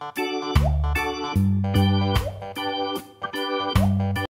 Bye.